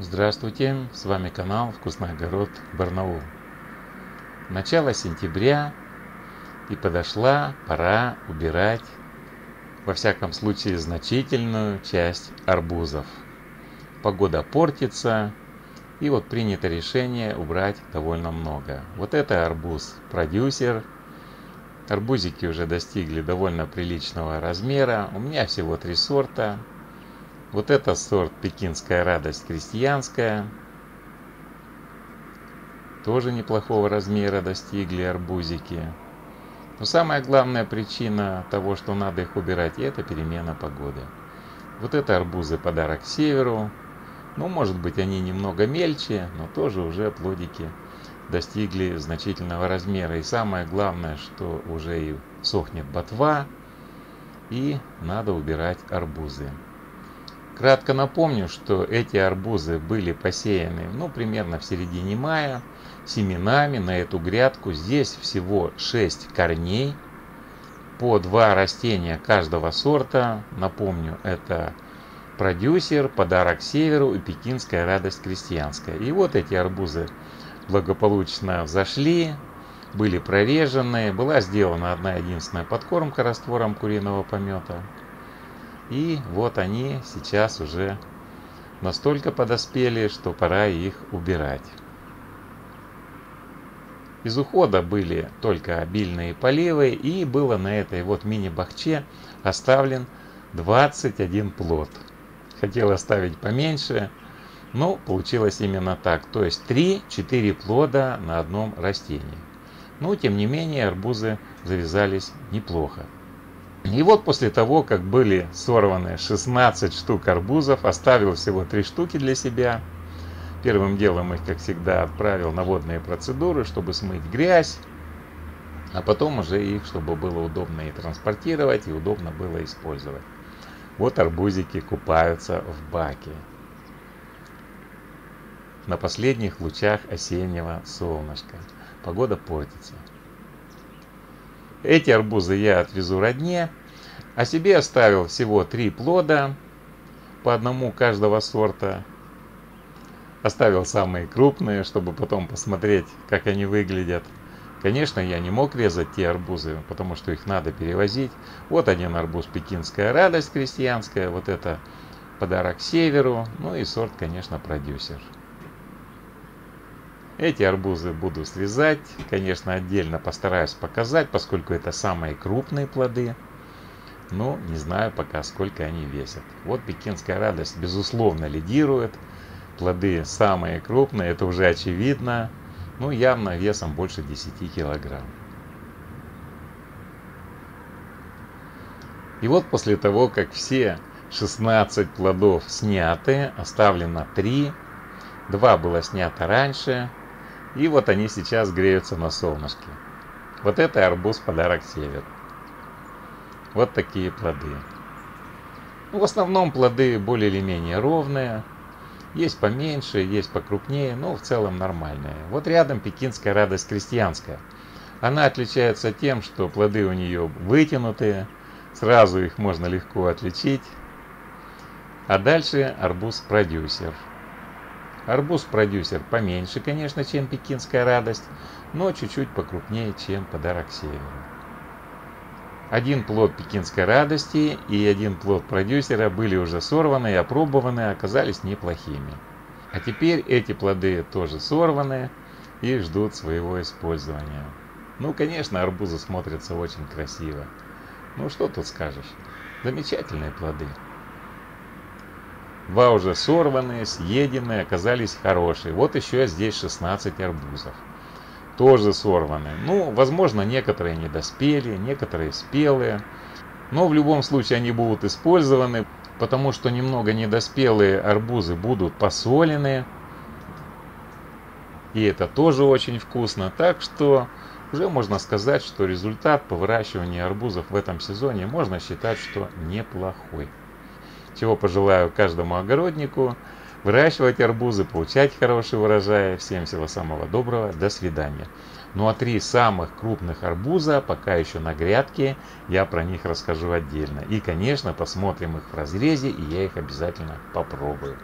Здравствуйте, с вами канал Вкусный огород Барнаул. Начало сентября и подошла пора убирать, во всяком случае, значительную часть арбузов. Погода портится, и вот принято решение убрать довольно много. Вот это арбуз продюсер. Арбузики уже достигли довольно приличного размера. У меня всего три сорта. Вот это сорт пекинская радость крестьянская. Тоже неплохого размера достигли арбузики. Но самая главная причина того, что надо их убирать, это перемена погоды. Вот это арбузы подарок северу. Ну, может быть, они немного мельче, но тоже уже плодики достигли значительного размера. И самое главное, что уже и сохнет ботва, и надо убирать арбузы. Кратко напомню, что эти арбузы были посеяны ну, примерно в середине мая семенами на эту грядку. Здесь всего 6 корней по два растения каждого сорта. Напомню, это продюсер, подарок северу и пекинская радость крестьянская. И вот эти арбузы благополучно взошли, были прорежены, была сделана одна единственная подкормка раствором куриного помета. И вот они сейчас уже настолько подоспели, что пора их убирать. Из ухода были только обильные поливы и было на этой вот мини-бахче оставлен 21 плод. Хотел оставить поменьше, но получилось именно так. То есть 3-4 плода на одном растении. Но тем не менее арбузы завязались неплохо. И вот после того, как были сорваны 16 штук арбузов, оставил всего 3 штуки для себя. Первым делом их, как всегда, отправил на водные процедуры, чтобы смыть грязь. А потом уже их, чтобы было удобно и транспортировать, и удобно было использовать. Вот арбузики купаются в баке. На последних лучах осеннего солнышка. Погода портится. Эти арбузы я отвезу родне, а себе оставил всего три плода, по одному каждого сорта. Оставил самые крупные, чтобы потом посмотреть, как они выглядят. Конечно, я не мог резать те арбузы, потому что их надо перевозить. Вот один арбуз пекинская радость крестьянская, вот это подарок северу, ну и сорт, конечно, продюсер. Эти арбузы буду срезать, конечно, отдельно постараюсь показать, поскольку это самые крупные плоды. Но не знаю пока, сколько они весят. Вот пекинская радость, безусловно, лидирует. Плоды самые крупные, это уже очевидно. Ну, явно весом больше 10 килограмм. И вот после того, как все 16 плодов сняты, оставлено 3. Два было снято раньше, и вот они сейчас греются на солнышке. Вот это арбуз подарок север. Вот такие плоды. Ну, в основном плоды более или менее ровные. Есть поменьше, есть покрупнее, но в целом нормальные. Вот рядом пекинская радость крестьянская. Она отличается тем, что плоды у нее вытянутые, сразу их можно легко отличить. А дальше арбуз продюсер. Арбуз-продюсер поменьше, конечно, чем пекинская радость, но чуть-чуть покрупнее, чем подарок северу. Один плод пекинской радости и один плод продюсера были уже сорваны и опробованы, оказались неплохими. А теперь эти плоды тоже сорваны и ждут своего использования. Ну, конечно, арбузы смотрятся очень красиво. Ну, что тут скажешь? Замечательные плоды. Два уже сорванные, съеденные, оказались хорошие. Вот еще здесь 16 арбузов. Тоже сорваны. Ну, возможно, некоторые не доспели, некоторые спелые. Но в любом случае они будут использованы, потому что немного недоспелые арбузы будут посолены. И это тоже очень вкусно. Так что уже можно сказать, что результат по выращиванию арбузов в этом сезоне можно считать, что неплохой чего пожелаю каждому огороднику. Выращивать арбузы, получать хороший урожай. Всем всего самого доброго. До свидания. Ну а три самых крупных арбуза пока еще на грядке. Я про них расскажу отдельно. И конечно посмотрим их в разрезе и я их обязательно попробую.